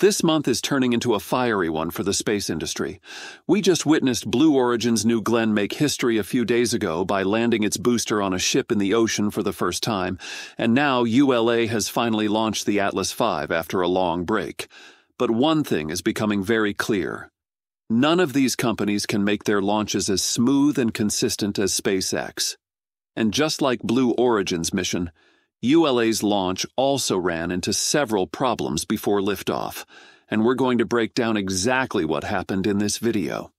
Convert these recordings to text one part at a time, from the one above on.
This month is turning into a fiery one for the space industry. We just witnessed Blue Origin's New Glenn make history a few days ago by landing its booster on a ship in the ocean for the first time, and now ULA has finally launched the Atlas V after a long break. But one thing is becoming very clear. None of these companies can make their launches as smooth and consistent as SpaceX. And just like Blue Origin's mission, ULA's launch also ran into several problems before liftoff, and we're going to break down exactly what happened in this video.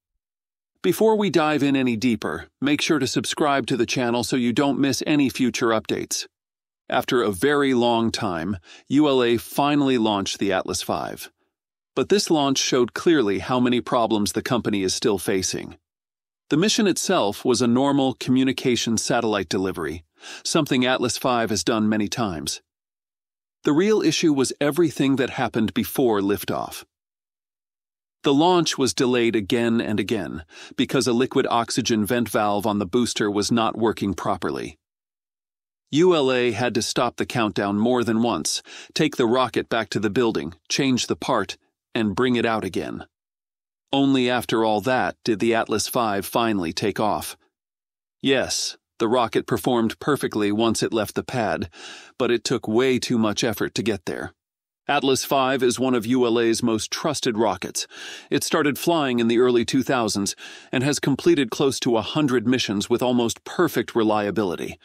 Before we dive in any deeper, make sure to subscribe to the channel so you don't miss any future updates. After a very long time, ULA finally launched the Atlas V. But this launch showed clearly how many problems the company is still facing. The mission itself was a normal communication satellite delivery, something Atlas V has done many times. The real issue was everything that happened before liftoff. The launch was delayed again and again because a liquid oxygen vent valve on the booster was not working properly. ULA had to stop the countdown more than once, take the rocket back to the building, change the part, and bring it out again. Only after all that did the Atlas V finally take off. Yes, the rocket performed perfectly once it left the pad, but it took way too much effort to get there. Atlas V is one of ULA's most trusted rockets. It started flying in the early 2000s and has completed close to 100 missions with almost perfect reliability.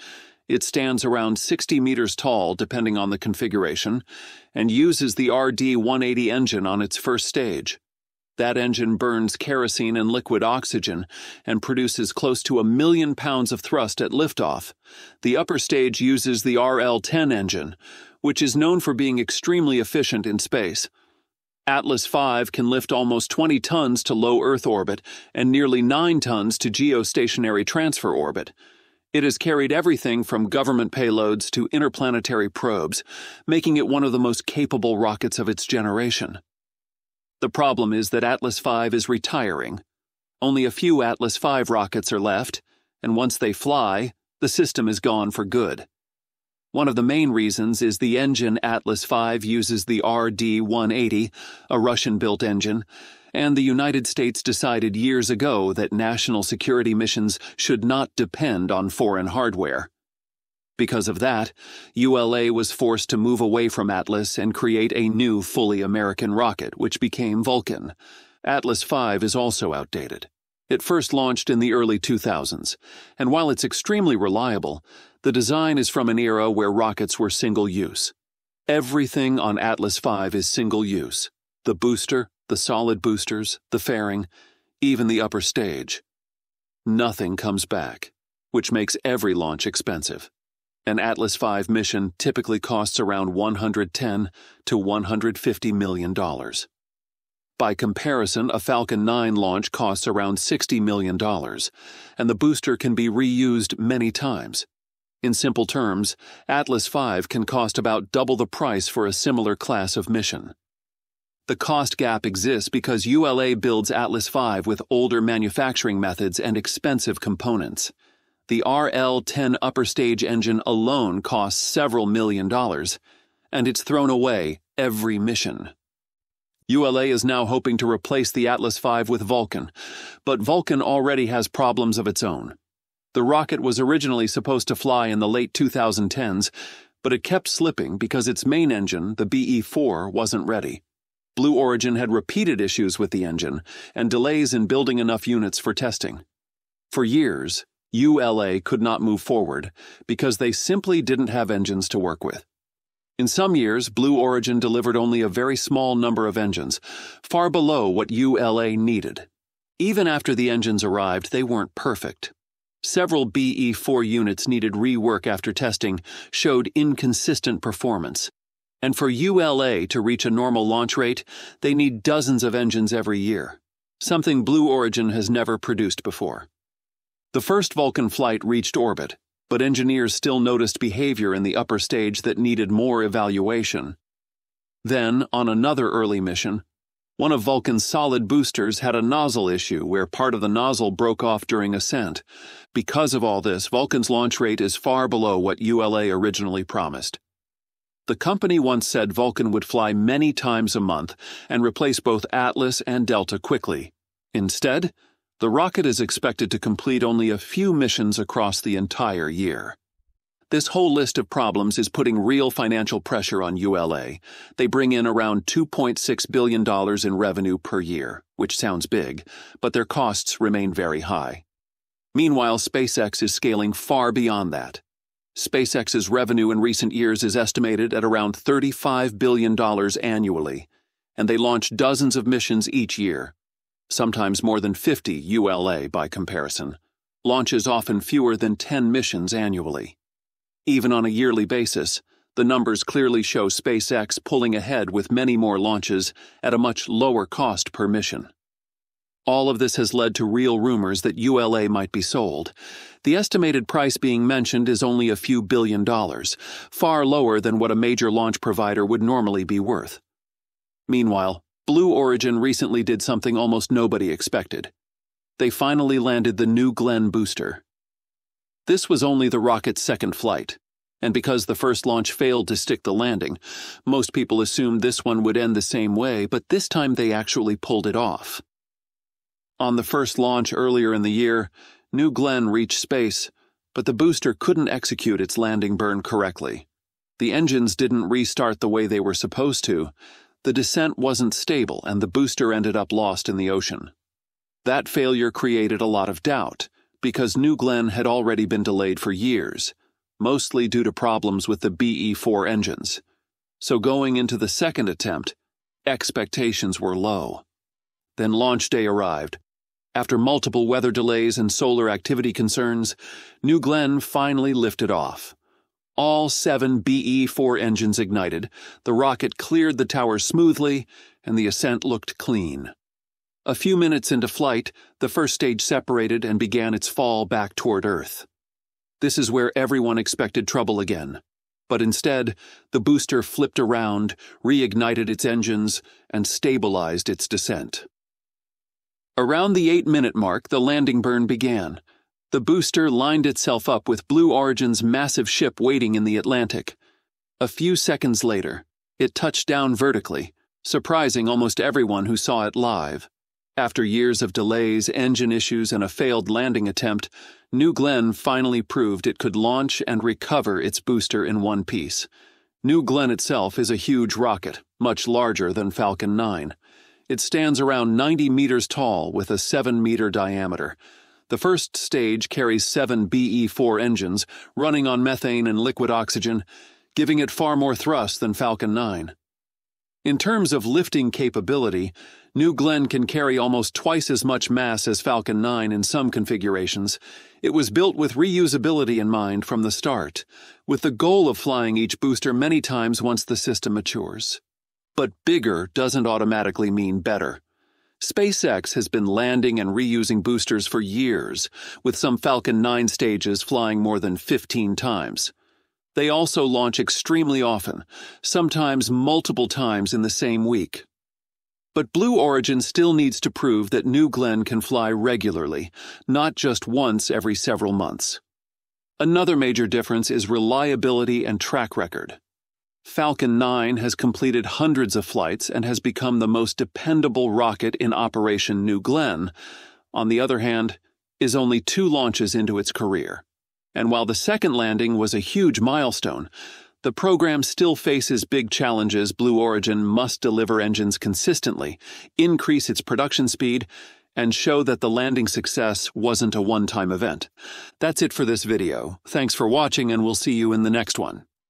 It stands around 60 meters tall, depending on the configuration, and uses the RD 180 engine on its first stage. That engine burns kerosene and liquid oxygen and produces close to a million pounds of thrust at liftoff. The upper stage uses the RL 10 engine, which is known for being extremely efficient in space. Atlas V can lift almost 20 tons to low Earth orbit and nearly 9 tons to geostationary transfer orbit. It has carried everything from government payloads to interplanetary probes, making it one of the most capable rockets of its generation. The problem is that Atlas V is retiring. Only a few Atlas V rockets are left, and once they fly, the system is gone for good. One of the main reasons is the engine Atlas V uses the RD 180, a Russian built engine, and the United States decided years ago that national security missions should not depend on foreign hardware. Because of that, ULA was forced to move away from Atlas and create a new fully American rocket, which became Vulcan. Atlas V is also outdated. It first launched in the early 2000s, and while it's extremely reliable, the design is from an era where rockets were single use. Everything on Atlas V is single use the booster, the solid boosters, the fairing, even the upper stage. Nothing comes back, which makes every launch expensive. An Atlas V mission typically costs around 110 to 150 million dollars. By comparison, a Falcon 9 launch costs around $60 million, and the booster can be reused many times. In simple terms, Atlas V can cost about double the price for a similar class of mission. The cost gap exists because ULA builds Atlas V with older manufacturing methods and expensive components. The RL 10 upper stage engine alone costs several million dollars, and it's thrown away every mission. ULA is now hoping to replace the Atlas V with Vulcan, but Vulcan already has problems of its own. The rocket was originally supposed to fly in the late 2010s, but it kept slipping because its main engine, the BE 4, wasn't ready. Blue Origin had repeated issues with the engine and delays in building enough units for testing. For years, ULA could not move forward because they simply didn't have engines to work with. In some years, Blue Origin delivered only a very small number of engines, far below what ULA needed. Even after the engines arrived, they weren't perfect. Several BE 4 units needed rework after testing, showed inconsistent performance. And for ULA to reach a normal launch rate, they need dozens of engines every year, something Blue Origin has never produced before. The first Vulcan flight reached orbit, but engineers still noticed behavior in the upper stage that needed more evaluation. Then, on another early mission, one of Vulcan's solid boosters had a nozzle issue where part of the nozzle broke off during ascent. Because of all this, Vulcan's launch rate is far below what ULA originally promised. The company once said Vulcan would fly many times a month and replace both Atlas and Delta quickly. Instead, the rocket is expected to complete only a few missions across the entire year. This whole list of problems is putting real financial pressure on ULA. They bring in around $2.6 billion in revenue per year, which sounds big, but their costs remain very high. Meanwhile, SpaceX is scaling far beyond that. SpaceX's revenue in recent years is estimated at around $35 billion annually, and they launch dozens of missions each year, sometimes more than 50 ULA by comparison. Launches often fewer than 10 missions annually. Even on a yearly basis, the numbers clearly show SpaceX pulling ahead with many more launches at a much lower cost per mission. All of this has led to real rumors that ULA might be sold. The estimated price being mentioned is only a few billion dollars, far lower than what a major launch provider would normally be worth. Meanwhile, Blue Origin recently did something almost nobody expected. They finally landed the New Glenn booster. This was only the rocket's second flight, and because the first launch failed to stick the landing, most people assumed this one would end the same way, but this time they actually pulled it off. On the first launch earlier in the year, New Glenn reached space, but the booster couldn't execute its landing burn correctly. The engines didn't restart the way they were supposed to, the descent wasn't stable, and the booster ended up lost in the ocean. That failure created a lot of doubt because New Glenn had already been delayed for years, mostly due to problems with the BE 4 engines. So going into the second attempt, expectations were low. Then launch day arrived. After multiple weather delays and solar activity concerns, New Glenn finally lifted off. All seven BE 4 engines ignited, the rocket cleared the tower smoothly, and the ascent looked clean. A few minutes into flight, the first stage separated and began its fall back toward Earth. This is where everyone expected trouble again. But instead, the booster flipped around, reignited its engines, and stabilized its descent. Around the eight minute mark, the landing burn began. The booster lined itself up with Blue Origin's massive ship waiting in the Atlantic. A few seconds later, it touched down vertically, surprising almost everyone who saw it live. After years of delays, engine issues, and a failed landing attempt, New Glenn finally proved it could launch and recover its booster in one piece. New Glenn itself is a huge rocket, much larger than Falcon 9. It stands around 90 meters tall with a 7 meter diameter. The first stage carries seven BE 4 engines running on methane and liquid oxygen, giving it far more thrust than Falcon 9. In terms of lifting capability, New Glenn can carry almost twice as much mass as Falcon 9 in some configurations. It was built with reusability in mind from the start, with the goal of flying each booster many times once the system matures. But bigger doesn't automatically mean better. SpaceX has been landing and reusing boosters for years, with some Falcon 9 stages flying more than 15 times. They also launch extremely often, sometimes multiple times in the same week. But Blue Origin still needs to prove that New Glenn can fly regularly, not just once every several months. Another major difference is reliability and track record. Falcon 9 has completed hundreds of flights and has become the most dependable rocket in Operation New Glenn. On the other hand, is only two launches into its career. And while the second landing was a huge milestone, the program still faces big challenges Blue Origin must deliver engines consistently, increase its production speed, and show that the landing success wasn't a one-time event. That's it for this video. Thanks for watching and we'll see you in the next one.